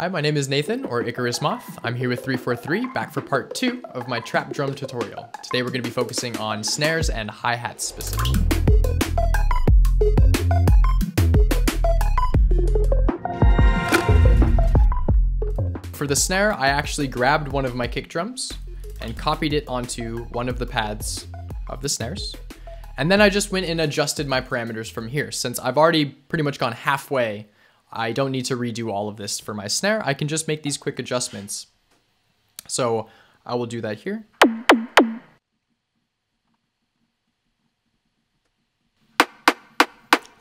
Hi, my name is Nathan, or Icarus Moth. I'm here with 343, back for part two of my trap drum tutorial. Today we're gonna be focusing on snares and hi-hats specifically. For the snare, I actually grabbed one of my kick drums and copied it onto one of the pads of the snares. And then I just went and adjusted my parameters from here. Since I've already pretty much gone halfway I don't need to redo all of this for my snare. I can just make these quick adjustments. So I will do that here.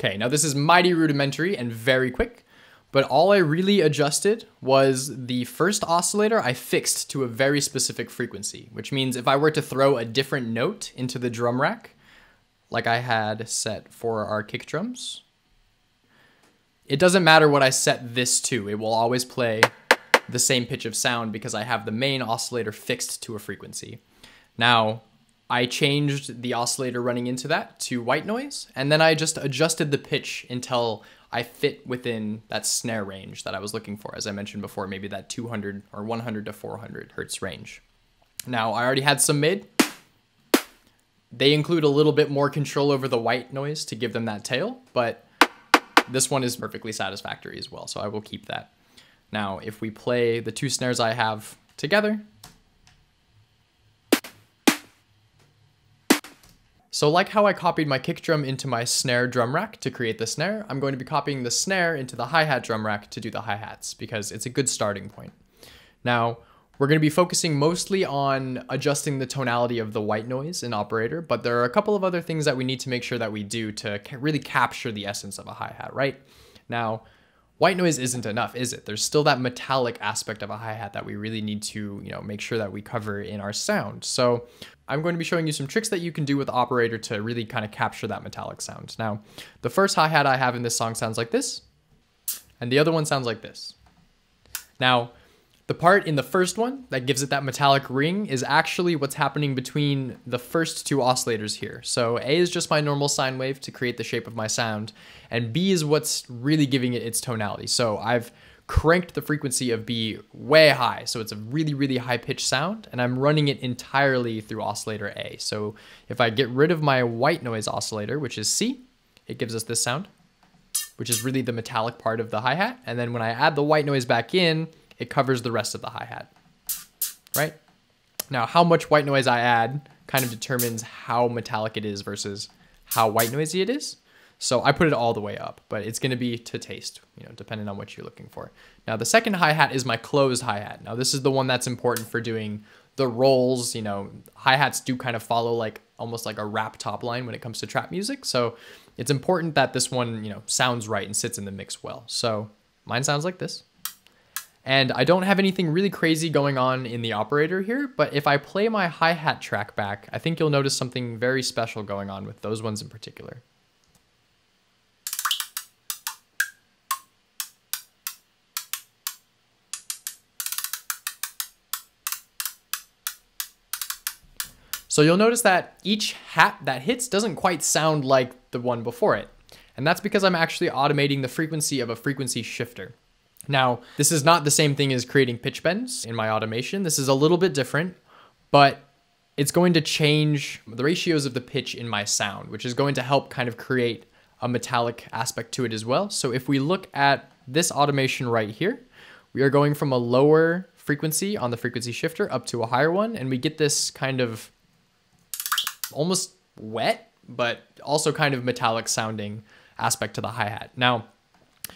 Okay, now this is mighty rudimentary and very quick, but all I really adjusted was the first oscillator I fixed to a very specific frequency, which means if I were to throw a different note into the drum rack, like I had set for our kick drums, it doesn't matter what I set this to, it will always play the same pitch of sound because I have the main oscillator fixed to a frequency. Now, I changed the oscillator running into that to white noise, and then I just adjusted the pitch until I fit within that snare range that I was looking for, as I mentioned before, maybe that 200 or 100 to 400 hertz range. Now, I already had some mid. They include a little bit more control over the white noise to give them that tail, but this one is perfectly satisfactory as well, so I will keep that. Now, if we play the two snares I have together, So like how I copied my kick drum into my snare drum rack to create the snare, I'm going to be copying the snare into the hi-hat drum rack to do the hi-hats because it's a good starting point. Now, we're going to be focusing mostly on adjusting the tonality of the white noise in operator, but there are a couple of other things that we need to make sure that we do to really capture the essence of a hi-hat, right? Now, white noise isn't enough, is it? There's still that metallic aspect of a hi-hat that we really need to, you know, make sure that we cover in our sound. So I'm going to be showing you some tricks that you can do with operator to really kind of capture that metallic sound. Now, the first hi-hat I have in this song sounds like this, and the other one sounds like this. Now, the part in the first one that gives it that metallic ring is actually what's happening between the first two oscillators here. So A is just my normal sine wave to create the shape of my sound, and B is what's really giving it its tonality. So I've cranked the frequency of B way high, so it's a really, really high pitched sound, and I'm running it entirely through oscillator A. So if I get rid of my white noise oscillator, which is C, it gives us this sound, which is really the metallic part of the hi-hat. And then when I add the white noise back in, it covers the rest of the hi-hat, right? Now, how much white noise I add kind of determines how metallic it is versus how white noisy it is. So I put it all the way up, but it's going to be to taste, you know, depending on what you're looking for. Now, the second hi-hat is my closed hi-hat. Now, this is the one that's important for doing the rolls, you know, hi-hats do kind of follow like almost like a rap top line when it comes to trap music. So it's important that this one, you know, sounds right and sits in the mix well. So mine sounds like this. And I don't have anything really crazy going on in the operator here, but if I play my hi-hat track back, I think you'll notice something very special going on with those ones in particular. So you'll notice that each hat that hits doesn't quite sound like the one before it. And that's because I'm actually automating the frequency of a frequency shifter. Now, this is not the same thing as creating pitch bends in my automation. This is a little bit different, but it's going to change the ratios of the pitch in my sound, which is going to help kind of create a metallic aspect to it as well. So if we look at this automation right here, we are going from a lower frequency on the frequency shifter up to a higher one, and we get this kind of almost wet, but also kind of metallic sounding aspect to the hi-hat. Now,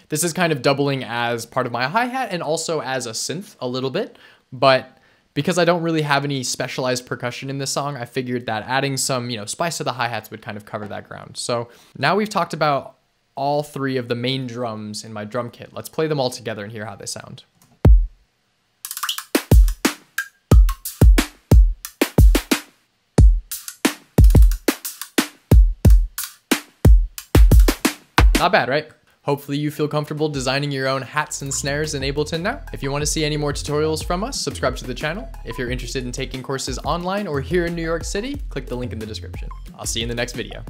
this is kind of doubling as part of my hi-hat and also as a synth a little bit, but because I don't really have any specialized percussion in this song, I figured that adding some, you know, spice to the hi-hats would kind of cover that ground. So now we've talked about all three of the main drums in my drum kit. Let's play them all together and hear how they sound. Not bad, right? Hopefully you feel comfortable designing your own hats and snares in Ableton now. If you want to see any more tutorials from us, subscribe to the channel. If you're interested in taking courses online or here in New York City, click the link in the description. I'll see you in the next video.